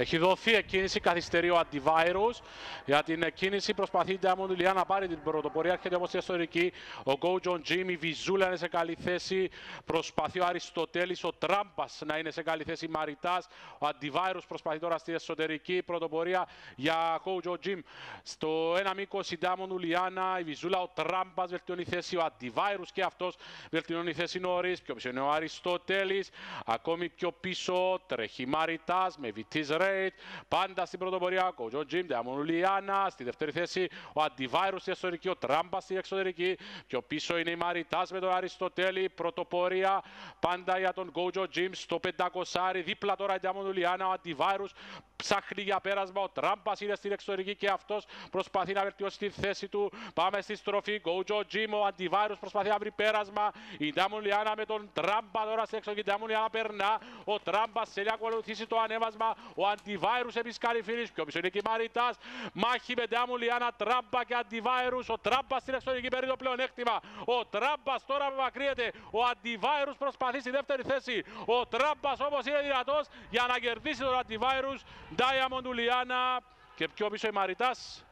Έχει δοθεί εκκίνηση, καθυστερεί ο Antivirus. Για την εκκίνηση προσπαθεί η Diamond να πάρει την πρωτοπορία. Έρχεται όμως η ιστορική. Ο Go John Jim, η Βιζούλα είναι σε καλή θέση. Προσπαθεί ο Αριστοτέλης, ο Τράμπα να είναι σε καλή θέση. Μαριτάς. Ο Antivirus προσπαθεί τώρα στη εσωτερική πρωτοπορία για Go John Jim. Στο ένα μήκος η Diamond Λιάνα, η Βιζούλα, ο Τράμπα βελτιώνει θέση. Ο Antivirus και αυτός βελτιώνει θέση νωρίς. Πιο πίσω είναι ο Αριστοτέλης. Ακόμη πιο πίσω τρέχει Μαριτάς με Βιτή Πάντα στην πρωτοπορία ο Τζο Τζιμ, Λιάνα. Στη δεύτερη θέση ο Αντιβάιρου στη εσωτερική, ο Τράμπας στη εξωτερική. Πιο πίσω είναι η Μαριτάς με τον Αριστοτέλη. Πρωτοπορία πάντα για τον Γκότζο Τζιμ στο 500. Δίπλα τώρα η Λιάνα, ο Αντιβάιρου ψάχνει για πέρασμα. Ο Τράμπα είναι στην εξωτερική και αυτός προσπαθεί να βελτιώσει τη θέση του. Πάμε στη στροφή. Γκότζο Τζιμ, ο Αντιβάιρου προσπαθεί να βρει πέρασμα. Η Λιάνα με τον Τράμπα τώρα στην εξωτερική. Η Λιάνα περνά. Ο Τράμπα σε ακολουθήσει το ανέβασμα. Ο αντιβάιρους επίσης κάνει φινίς. Πιο πίσω είναι και η Μαριτάς. Μάχη με Ντάμου Λιάννα, Τράμπα και αντιβάιρους. Ο Τράμπα στην εξωτερική παίρνει το πλεονέκτημα. Ο Τράμπας τώρα μακρύεται. Ο αντιβάιρους προσπαθεί στη δεύτερη θέση. Ο Τράμπας όμως είναι δυνατός για να κερδίσει τον αντιβάιρους. Diamond Λιάννα και πιο πίσω η Μαριτάς.